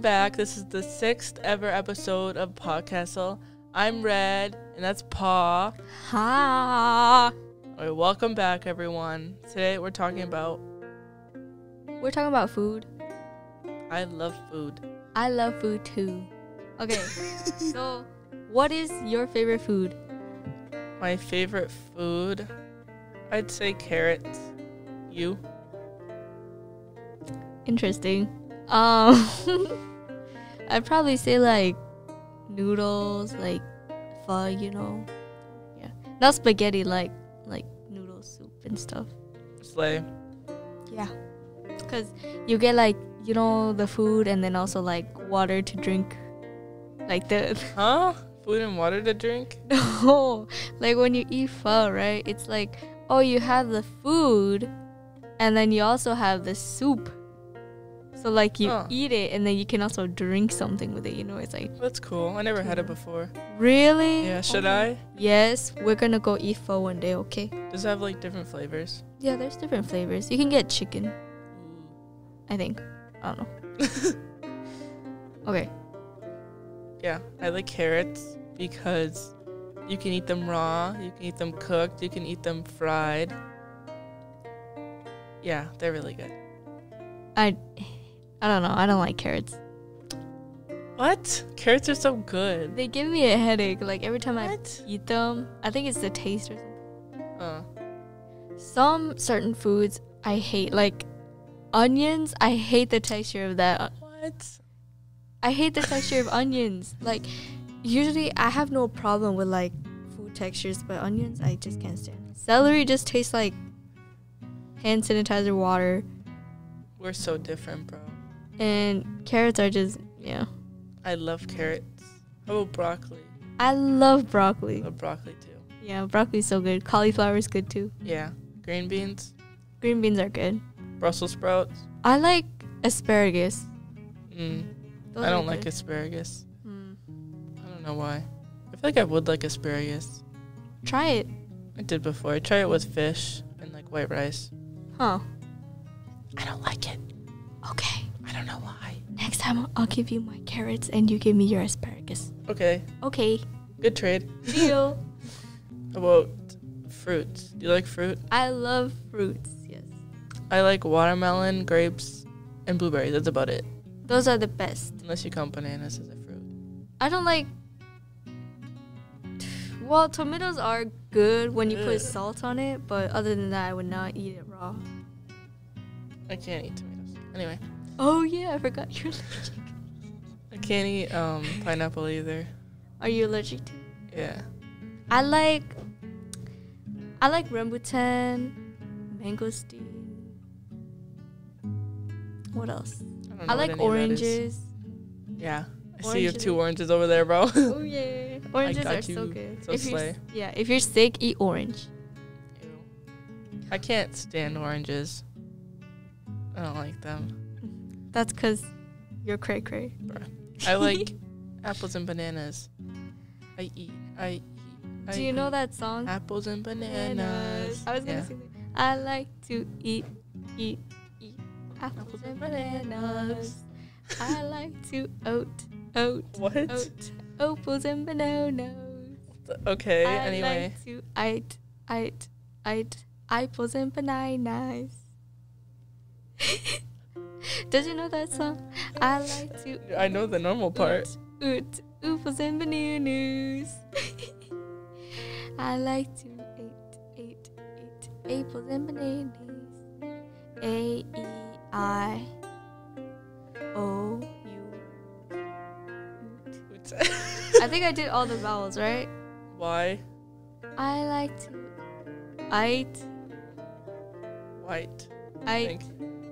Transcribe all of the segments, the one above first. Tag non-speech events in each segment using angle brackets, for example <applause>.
welcome back. This is the sixth ever episode of Podcastle. I'm Red, and that's Paw. Ha! All right, welcome back, everyone. Today we're talking about We're talking about food. I love food. I love food too. Okay, <laughs> so what is your favorite food? My favorite food, I'd say carrots. You? Interesting. Um, <laughs> I'd probably say like noodles, like pho, you know. Yeah, not spaghetti, like like noodle soup and stuff. Slay. Yeah, because you get like you know the food and then also like water to drink, like the <laughs> Huh? Food and water to drink? <laughs> No, like when you eat pho, right? It's like, oh, you have the food, and then you also have the soup. So like you eat it, and then you can also drink something with it. You know, it's like That's cool. I never had it before. really. Yeah, oh should Okay. I? Yes, we're gonna go eat pho one day. Okay. Does it have like different flavors? Yeah, there's different flavors. You can get chicken. I think. I don't know. <laughs> Okay. Yeah, I like carrots because you can eat them raw, you can eat them cooked, you can eat them fried. Yeah, they're really good. I, I don't know. I don't like carrots. What? Carrots are so good. They give me a headache. Like every time I eat them, I think it's the taste or something. Uh, Some certain foods I hate, like onions. I hate the texture of that. what? I hate the texture of <laughs> onions. Like usually I have no problem with like food textures, but onions I just can't stand. Celery just tastes like hand sanitizer water, We're so different, bro. And carrots are just yeah. I love carrots. How about broccoli? I love broccoli. I broccoli. love broccoli too. Yeah, broccoli's so good. Cauliflower is good too. Yeah. Green beans, Green beans are good. Brussels sprouts. I like asparagus. Mm, Those I don't like asparagus. Hmm. I don't know why. I feel like I would like asparagus. Try it. I did before. I tried it with fish and like white rice. Huh. I don't like it. Okay. I don't know why. Next time I'll give you my carrots and you give me your asparagus. Okay, Okay. good trade. Deal. <laughs> How about fruits? Do you like fruit? I love fruits. Yes. I like watermelon, grapes, and blueberries. That's about it. Those are the best. Unless you count bananas as a fruit. I don't like Well, tomatoes are good when you put salt on it, but other than that I would not eat it raw. I can't eat tomatoes. Anyway, Oh yeah, I forgot <laughs> you're allergic. I can't eat um, pineapple either. Are you allergic to? Yeah. I like I like rambutan, mangosteen. What else? I, I like any of that is. oranges. Yeah. I see you have two oranges over there, bro. Oh yeah, <laughs> oranges are so good. So if slay. yeah, if you're sick, eat orange. Ew. I can't stand oranges. I don't like them. That's cause you're cray cray. I like <laughs> apples and bananas. I eat. I eat. I Do you know that song? Apples and bananas. I was gonna Yeah. sing that. I like to eat, eat, eat apples and bananas. I like to oat, oat, What? oat, apples and bananas. Okay, I anyway. I like to eat, eat, eat apples and bananas. <laughs> <laughs> Did you know that song? I like to I know the normal part. Oot, oot, apples and bananas. I like to eat, eat, eat apples and bananas. A E I O U. Oot. <laughs> I think I did all the vowels, right? Why? I like to eat, White. I think.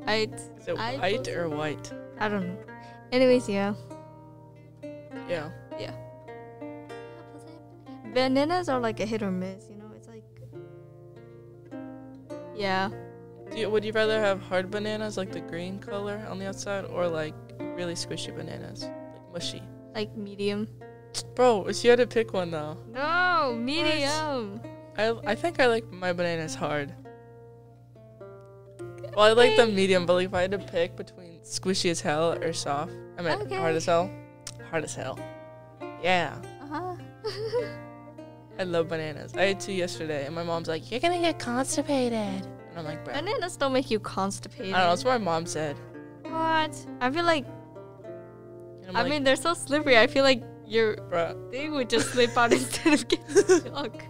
Is it I white or white? I don't know. Anyways, yeah. Yeah. Yeah. Bananas are like a hit or miss, you know? It's like. Yeah. Do you, would you rather have hard bananas, like the green color on the outside, or like really squishy bananas, like mushy? Like medium. Bro, if you had to pick one though, No, medium. I I think I like my bananas hard. Well, I like the medium, but like if I had to pick between squishy as hell or soft, I mean Okay. hard as hell. Hard as hell. Yeah. Uh-huh. I love bananas. I ate two yesterday, and my mom's like, "You're gonna get constipated," and I'm like. Bananas don't make you constipated. I don't know. That's what my mom said. What? I feel like, I like, mean, they're so slippery. I feel like your bruh. thing would just slip out <laughs> instead of getting <laughs> stuck.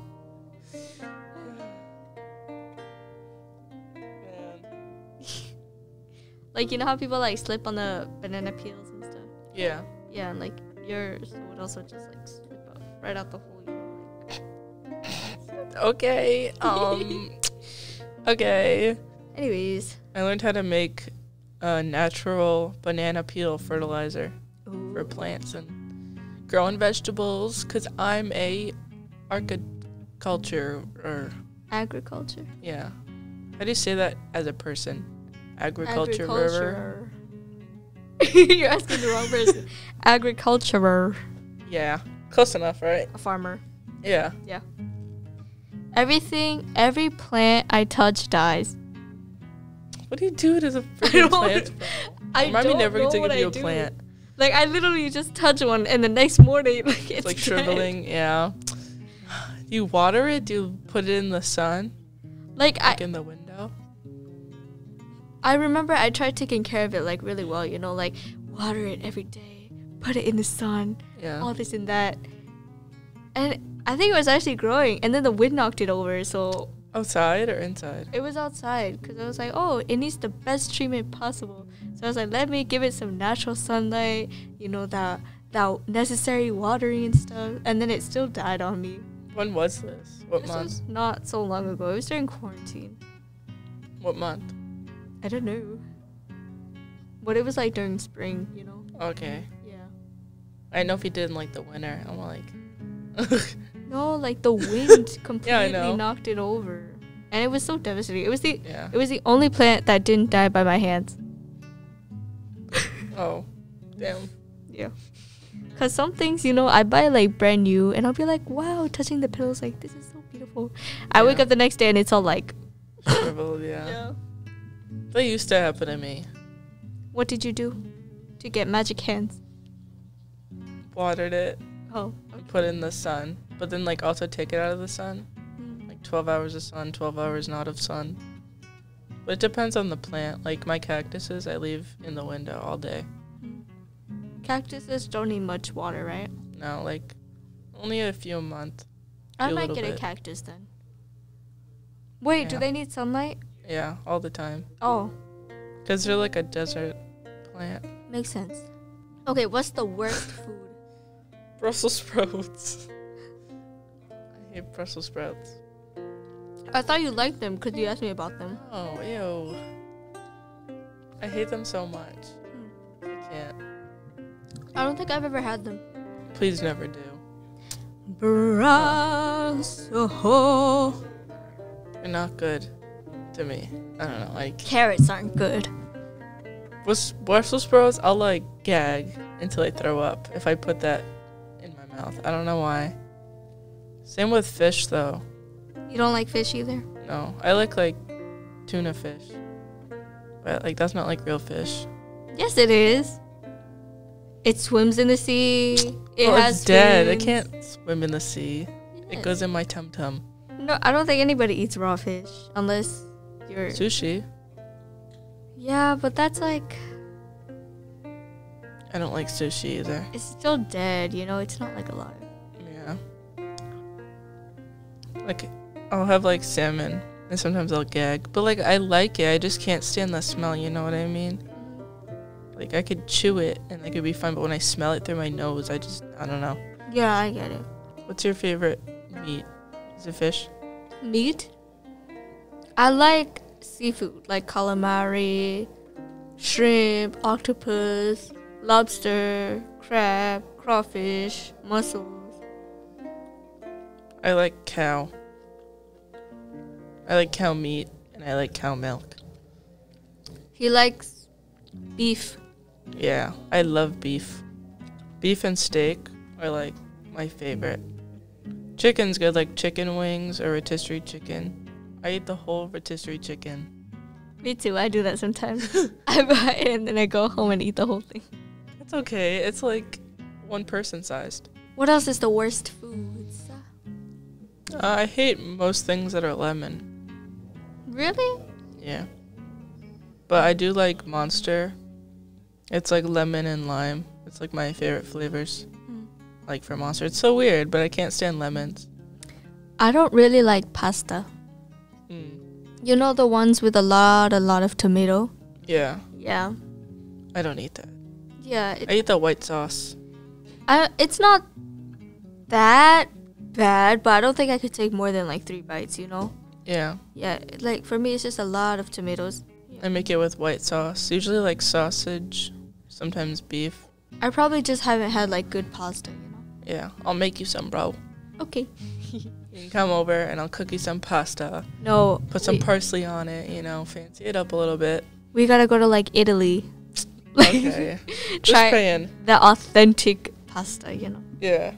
Like, you know how people like slip on the banana peels and stuff? Yeah. Yeah, and like yours would also just like slip out right out the hole, you know? Like. <laughs> Okay. Um. <laughs> okay. Anyways. I learned how to make a natural banana peel fertilizer for plants and growing vegetables because I'm a archiculture or Agriculture. yeah. How do you say that as a person? Agriculture. river? Agriculturer. <laughs> You're asking the wrong person. <laughs> Agriculturer. Yeah. Close enough, right? A farmer. Yeah. Yeah. Everything, every plant I touch dies. What do you do to the <laughs> I freaking don't- plants? I Remind me don't never know to what give I you a do. plant. Like I literally just touch one, and the next morning, like it's It's like dead. shriveling. Yeah. Do you water it? Do you put it in the sun? Like I, in the window? I remember I tried taking care of it like really well. You know, like water it every day, put it in the sun, Yeah. all this and that, and I think it was actually growing. And then the wind knocked it over, so Outside or inside? it was outside. Cause I was like, oh, it needs the best treatment possible. So I was like, let me give it some natural sunlight. You know that that necessary watering and stuff. And then it still died on me. When was this? What this month? was not so long ago. It was during quarantine. What month? I don't know. But it was like during spring, you know? Okay. Yeah. I know if you didn't like the winter. I'm like, <laughs> No, like the wind <laughs> completely know. knocked it over. And it was so devastating. It was the yeah. it was the only plant that didn't die by my hands. Oh, damn. Yeah. Cause some things, you know, I buy like brand new and I'll be like, wow, touching the petals like this is so beautiful. I wake up the next day and it's all like Shriveled, yeah. That used to happen to me. What did you do to get magic hands? Watered it, Oh. put it in the sun, but then like also take it out of the sun. Mm. Like 12 hours of sun, 12 hours not of sun. But it depends on the plant. Like my cactuses, I leave in the window all day. Cactuses don't need much water, right? No, like only a few a month. I might get a cactus then. Wait, do they need sunlight? Yeah, all the time. Oh, Because they're like a desert plant. makes sense. Okay, what's the worst food? Brussels sprouts. I hate Brussels sprouts. I thought you liked them because you asked me about them. Oh, ew. I hate them so much. Hmm. I can't. I don't think I've ever had them. Please never do. Brussels. They're not good to me. I don't know. Like, Carrots aren't good. with Brussels sprouts, I'll like gag until I throw up if I put that in my mouth. I don't know why. Same with fish, though. You don't like fish either? No, I like like tuna fish. But like, that's not like real fish. Yes, it is. It swims in the sea. It oh, has it's dead. I fins. can't swim in the sea. It goes in my tum tum. No, I don't think anybody eats raw fish unless you're. Sushi. Yeah, but that's like I don't like sushi either. it's still dead. You know, it's not like alive. Yeah. Like, I'll have like salmon, and sometimes I'll gag. But like, I like it. I just can't stand the smell. You know what I mean? Mm-hmm. Like, I could chew it and like it'd be fine, but when I smell it through my nose, I just I don't know. Yeah, I get it. What's your favorite meat? Is it fish? Meat. I like seafood, like calamari, shrimp, octopus, lobster, crab, crawfish, mussels. I like cow. I like cow meat and I like cow milk. He likes beef. Yeah, I love beef. Beef and steak are like my favorite. Chicken's good, like chicken wings or rotisserie chicken. I eat the whole rotisserie chicken. Me too. I do that sometimes. <laughs> I buy it and then I go home and eat the whole thing. It's okay. It's like one person sized. What else is the worst foods? Uh, I hate most things that are lemon. Really? Yeah. But I do like Monster. It's like lemon and lime. It's like my favorite flavors. Mm. Like for Monster. It's so weird, but I can't stand lemons. I don't really like pasta. Mm. You know the ones with a lot, a lot of tomato. Yeah. Yeah. I don't eat that. Yeah. It, I eat the white sauce. I, it's not that bad, but I don't think I could take more than like three bites. You know. Yeah. Yeah. Like for me, it's just a lot of tomatoes. I make it with white sauce. Usually like sausage, sometimes beef. I probably just haven't had like good pasta. You know. Yeah. I'll make you some, bro. Okay. <laughs> You can come over and I'll cook you some pasta. No. Put some we, parsley on it, you know, fancy it up a little bit. we gotta go to like Italy. <laughs> Like, Okay. <laughs> Try the authentic pasta. You know. Yeah.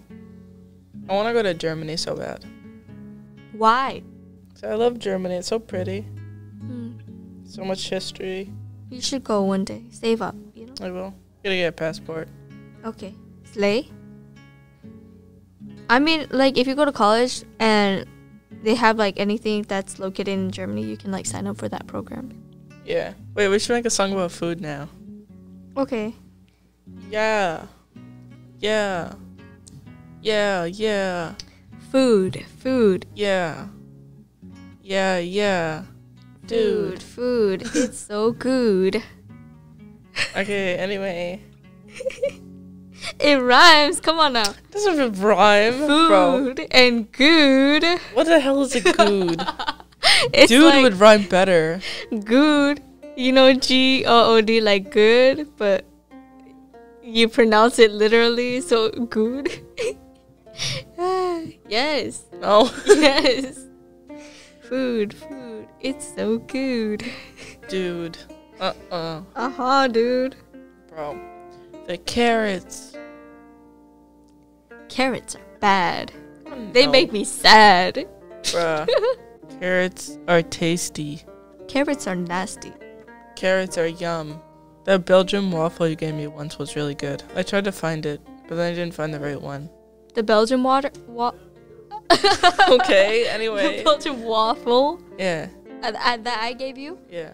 I want to go to Germany so bad. Why? I love Germany. It's so pretty. Hmm. So much history. You should go one day. Save up. You know. I will. Gotta get a passport. Okay. Slay. I mean, like, if you go to college and they have like anything that's located in Germany, you can like sign up for that program. Yeah. Wait, we should make a song about food now. Okay. Yeah. Yeah. Yeah, yeah. Food, food, Yeah. Yeah, yeah. food, Dude. food. it's so good. Okay, anyway. <laughs> It rhymes. Come on now. Doesn't even rhyme, bro. Food and good. What the hell is a good? <laughs> Dude like would rhyme better. good. You know, G O O D, like good, but you pronounce it literally, so good. <laughs> yes, No. <laughs> yes. Food, food. It's so good. Dude. Uh uh Uh huh, dude. Bro. The carrots. Carrots are bad. Oh, They no. make me sad. Bruh. <laughs> Carrots are tasty. Carrots are nasty. Carrots are yum. That Belgian waffle you gave me once was really good. I tried to find it, but then I didn't find the right one. The Belgian water. Wa- <laughs> Okay, <laughs> the anyway. Belgian waffle Yeah, uh, uh, that I gave you. yeah.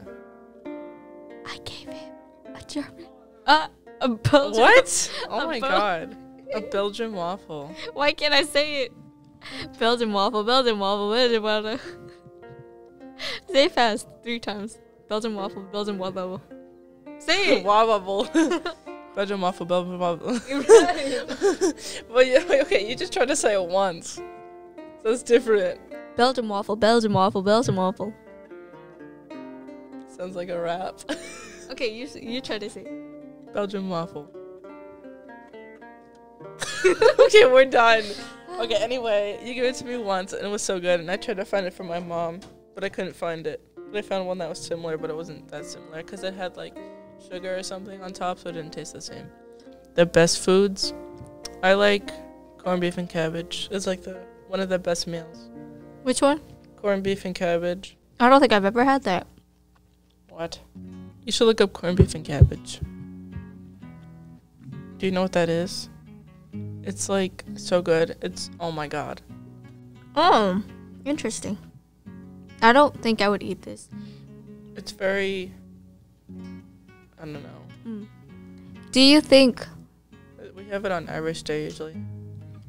I gave him a German. Uh, a Belgian. What? Oh my Bel- god. A Belgian waffle. Why can't I say it? Belgian waffle, Belgian waffle, Belgian waffle. <laughs> say fast three times. Belgian waffle, Belgian waffle. Say it. <laughs> Waffle. <laughs> Belgian waffle, Belgian waffle. But yeah, okay, you just tried to say it once. So it's different. Belgian waffle, Belgian waffle, Belgian waffle. Sounds like a rap. Okay, you you try to say. it. Belgian waffle. <laughs> okay, we're done. Okay, anyway, you gave it to me once and it was so good, and I tried to find it for my mom, but I couldn't find it. But I found one that was similar, but it wasn't that similar because it had like sugar or something on top, so it didn't taste the same. The best foods, I like corned beef and cabbage. It's like the one of the best meals. Which one? Corned beef and cabbage. I don't think I've ever had that. What? You should look up corned beef and cabbage. Do you know what that is? It's like so good. It's oh my god. Oh, interesting. I don't think I would eat this. It's very I don't know. Hmm. Do you think We have it on Irish Day usually.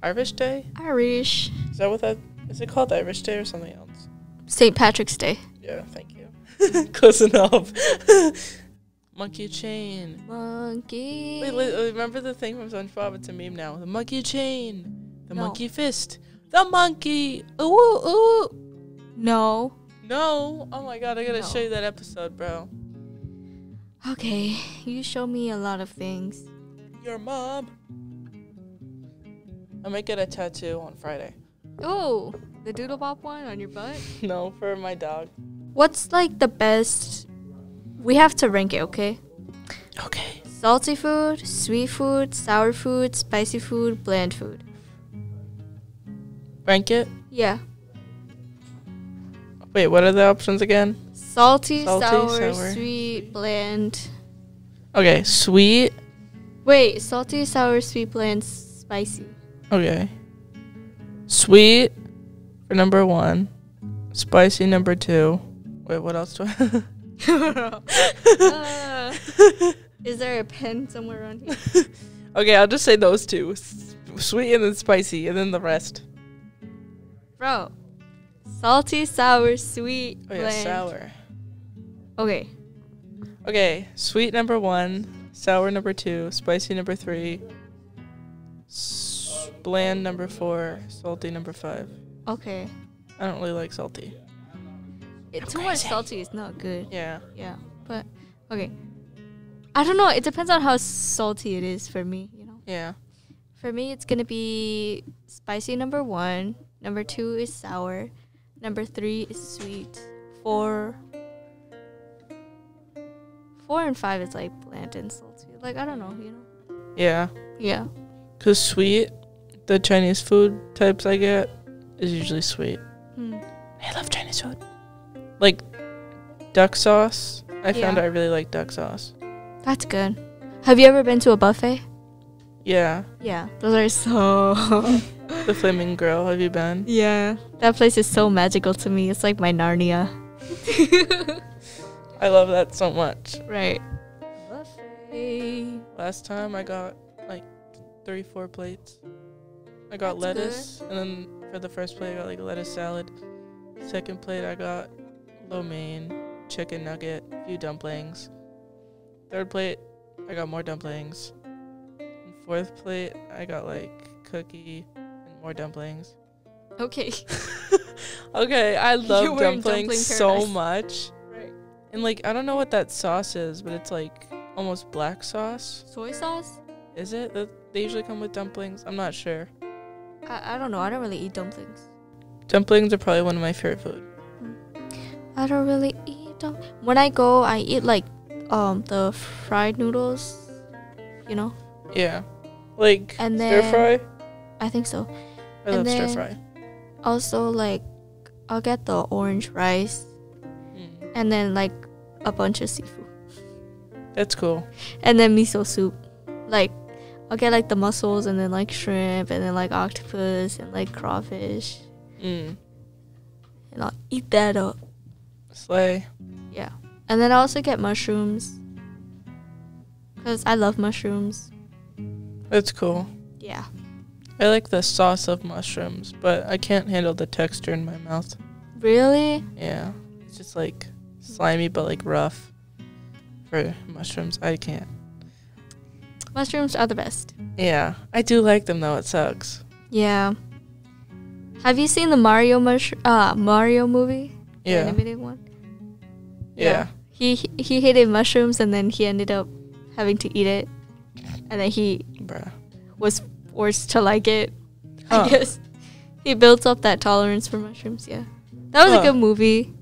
Irish Day? Irish Is that what that is it called Irish Day or something else? St. Patrick's Day? Yeah, thank you. <laughs> Close enough. <laughs> monkey chain. Monkey. Wait, wait, remember the thing from SpongeBob? It's a meme now. The monkey chain. The No. monkey fist. The monkey. Ooh, ooh. No. No. Oh my god, I gotta No. show you that episode, bro. Okay, you show me a lot of things. Your mom. I might get a tattoo on Friday. Oh, the DoodleBob one on your butt? <laughs> No, for my dog. What's like the best? We have to rank it, okay? Okay. Salty food, sweet food, sour food, spicy food, bland food. Rank it. Yeah. Wait, what are the options again? Salty, Salty, sour, sour. sweet, bland. Okay, sweet. Wait, salty, sour, sweet, bland, spicy. Okay. Sweet for number one. Spicy number two. Wait, what else do I? <laughs> Uh, is there a pen somewhere around here? <laughs> okay, I'll just say those two. S- Sweet and then spicy, and then the rest. Bro. Salty, sour, sweet, Oh yeah, bland. sour. Okay. Okay, sweet number one, sour number two, spicy number three, s- bland number four, salty number five. Okay. I don't really like salty. It, too much salty is not good. Yeah. Yeah. But okay. I don't know. It depends on how salty it is for me, you know. Yeah. For me, it's gonna be spicy number one. Number two is sour. Number three is sweet. Four. Four and five is like bland and salty. Like I don't know, you know. Yeah. Yeah. Cause sweet, the Chinese food types I get is usually sweet. Hmm. I love Chinese food. Like duck sauce. I found Yeah. I really like duck sauce. That's good. Have you ever been to a buffet? Yeah. Yeah. Those are so. <laughs> The Flaming Grill. Have you been? yeah. That place is so magical to me. It's like my Narnia. <laughs> I love that so much. right. Buffet. Last time I got like three, four plates. I got That's lettuce, and then for the first plate I got like a lettuce salad. Second plate I got lo mein, chicken nugget, a few dumplings. Third plate I got more dumplings. And fourth plate I got like cookie and more dumplings. Okay. <laughs> Okay, I <laughs> love You were in dumplings dumpling so much. Right. And like I don't know what that sauce is, but it's like almost black sauce. Soy sauce? Is it? That they usually come with dumplings. I'm not sure. I, I don't know. I don't really eat dumplings. Dumplings are probably one of my favorite food. I don't really eat them. When I go, I eat like um the fried noodles. You know, Yeah. Like And then, stir fry. I think so. I and love stir fry. Also, like I'll get the orange rice Mm. and then like a bunch of seafood That's cool. and then miso soup. Like I'll get like the mussels and then like shrimp and then like octopus and like crawfish Mm. and I'll eat that up. Slay. Yeah. And then I also get mushrooms. Cuz I love mushrooms. It's cool. Yeah. I like the sauce of mushrooms, but I can't handle the texture in my mouth. Really? Yeah. It's just like slimy but like rough. For mushrooms, I can't. Mushrooms are the best. Yeah. I do like them though, it sucks. Yeah. Have you seen the Mario mush uh Mario movie? The Yeah. animated one? Yeah. He he hated mushrooms and then he ended up having to eat it. And then he Bruh. was forced to like it. Huh. I guess. He built up that tolerance for mushrooms, yeah. That was Huh. a good movie.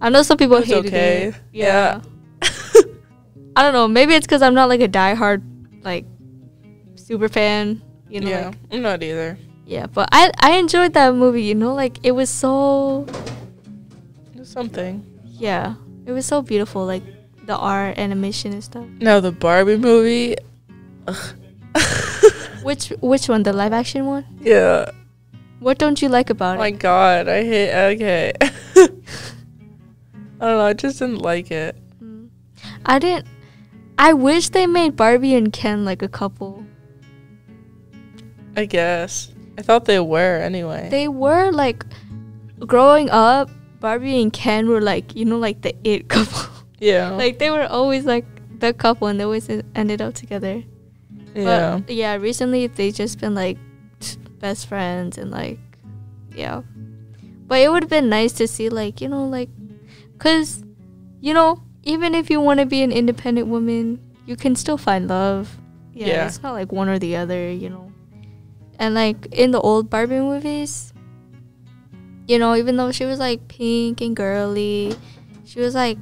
I know some people It hated okay. it. Yeah. <laughs> I don't know. Maybe it's because I'm not like a diehard like super fan. You know, yeah. like I'm not either. yeah. But I I enjoyed that movie. You know, like it was so something. Yeah, it was so beautiful. Like the art, animation, and stuff. Now the Barbie movie. <laughs> Which which one? The live action one? yeah. What don't you like about Oh my god, I hate. Okay. <laughs> I don't know. I just didn't like it. Mm. I didn't. I wish they made Barbie and Ken like a couple. I guess. I thought they were anyway. They were like growing up. Barbie and Ken were like you know like the it <laughs> couple. yeah. like they were always like the couple and they always ended up together. yeah. But yeah, recently they've just been like best friends and like yeah. But it would have been nice to see like, you know, like cuz you know, even if you want to be an independent woman, you can still find love. Yeah, Yeah. it's not like one or the other, you know. And like in the old Barbie movies, you know, even though she was like pink and girly, she was like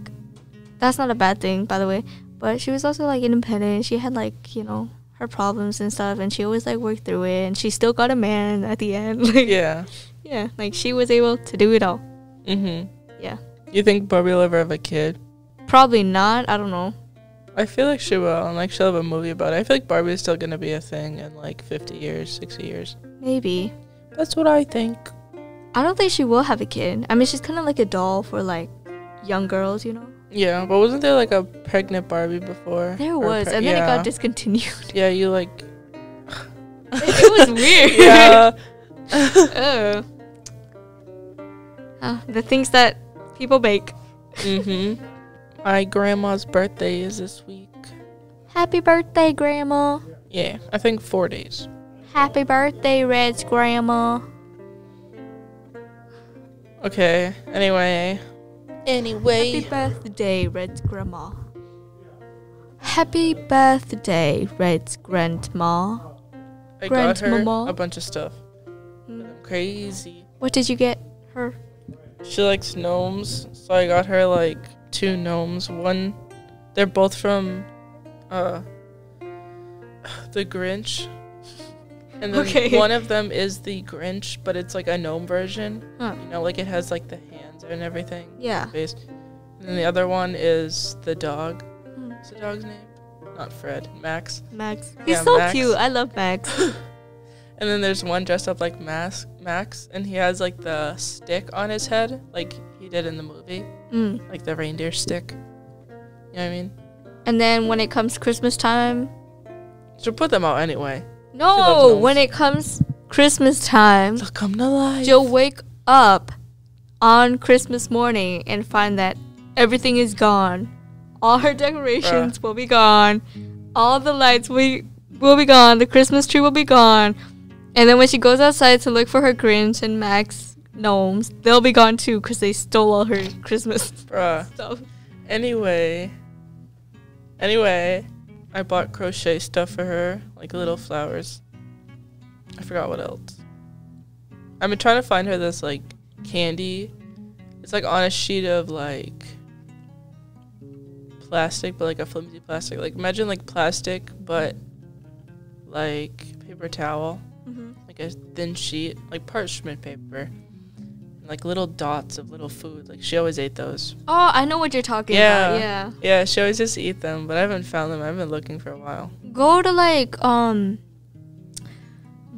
that's not a bad thing, by the way. But she was also like independent. She had like, you know, her problems and stuff and she always like worked through it and she still got a man at the end. <laughs> Like yeah. yeah, like she was able to do it all. Mm hmm. Yeah. You think Barbie will ever have a kid? Probably not. I don't know. I feel like she will, and like she'll have a movie about it. I feel like Barbie is still gonna be a thing in like 50 years, 60 years. Maybe. That's what I think. I don't think she will have a kid. I mean, she's kind of like a doll for like young girls, you know. Yeah, but wasn't there like a pregnant Barbie before? There was, and then it got discontinued. Yeah, you like. <laughs> it was weird. <laughs> yeah. <laughs> oh. Oh, the things that people make. mhm. My grandma's birthday is this week. Happy birthday, Grandma. Yeah, I think four days. Happy birthday, Red's Grandma. Okay. Anyway. Anyway. Happy birthday, Red Grandma. Happy birthday, Red Grandma. I got her a bunch of stuff. Mm. I'm crazy. What did you get her? She likes gnomes, so I got her like two gnomes. One, they're both from, uh, <sighs> the Grinch. And then Okay. one of them is the Grinch, but it's like a gnome version. Huh. You know, like it has like the hands and everything. Yeah. Face. And then the other one is the dog. Hmm. What's the dog's name? Not Fred. Max. Max. He's Yeah, so Max. cute. I love Max. <laughs> And then there's one dressed up like Max, Max, and he has like the stick on his head, like he did in the movie, mm. like the reindeer stick. You know what I mean? And then when it comes Christmas time, Should put them out anyway. No, when it comes Christmas time, They'll come to life. you'll wake up on Christmas morning and find that everything is gone. All her decorations will be gone. All the lights will be, will be gone. The Christmas tree will be gone. And then when she goes outside to look for her Grinch and Max gnomes, they'll be gone too because they stole all her <laughs> Christmas Bruh. stuff. Anyway. Anyway, I bought crochet stuff for her, like little flowers. I forgot what else. I've been trying to find her this like candy. It's like on a sheet of like plastic, but like a flimsy plastic. Like imagine like plastic, but like paper towel, Mm-hmm. like a thin sheet, like parchment paper, like little dots of little food. Like she always ate those. Oh, I know what you're talking Yeah. about. Yeah. Yeah, she always just eat them, but I haven't found them. I've been looking for a while. Go to like um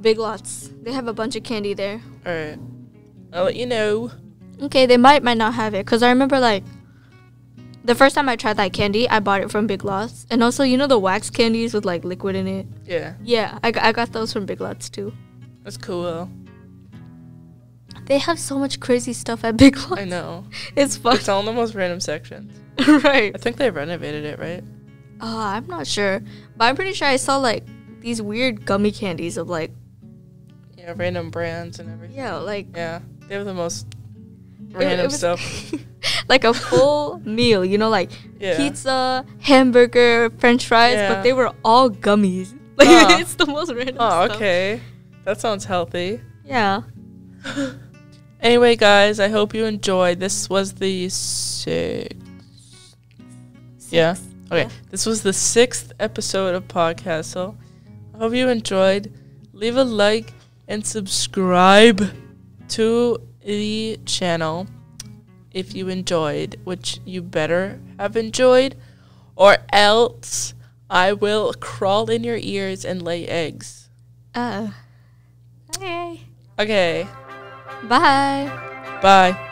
Big Lots. They have a bunch of candy there. All right, I'll let you know. Okay, they might might not have it cuz I remember like the first time I tried that candy, I bought it from Big Lots. And also, you know the wax candies with like liquid in it? Yeah, Yeah, I, I got those from Big Lots too. that's cool. They have so much crazy stuff at Big Lots. I know. <laughs> It's fun. It's all in the most random sections. <laughs> right. I think they renovated it, right? Uh, I'm not sure. But I'm pretty sure I saw like these weird gummy candies of like, Yeah, random brands and everything. yeah, like Yeah, they have the most random it was- stuff. <laughs> like a full meal, you know, like Yeah. pizza, hamburger, french fries, Yeah. but they were all gummies. Like Ah. it's the most random Oh, stuff. okay. That sounds healthy. Yeah. Anyway, guys, I hope you enjoyed. This was the sixth. Yeah. Okay. Yeah. This was the sixth episode of Podcastle. I hope you enjoyed. Leave a like and subscribe to the channel if you enjoyed, which you better have enjoyed, or else I will crawl in your ears and lay eggs. Uh. Okay. Okay. Bye. Bye.